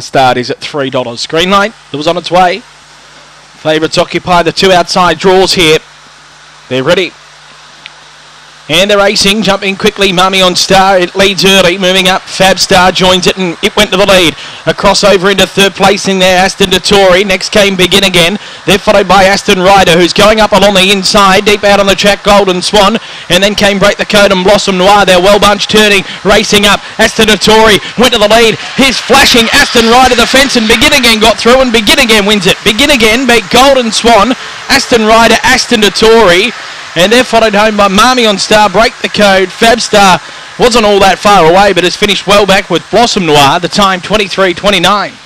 start is at $3. Green light, it was on its way. Favourites occupy the two outside draws here. They're ready. And they're racing, jumping quickly. Mummy on Star, it leads early, moving up. Fab Star joins it, and it went to the lead. A crossover into third place in there. Aston Dettori. Next came Begin Again. They're followed by Aston Rider, who's going up along the inside, deep out on the track. Golden Swan, and then came Break the Code and Blossom Noir. They're well bunched, turning, racing up. Aston Dettori went to the lead. Here's flashing Aston Rider the fence, and Begin Again got through, and Begin Again wins it. Begin Again beat Golden Swan, Aston Rider, Aston Dettori. And they're followed home by Marmy on Star, Break the Code, Fab Star wasn't all that far away, but has finished well back with Blossom Noir, the time 23.29.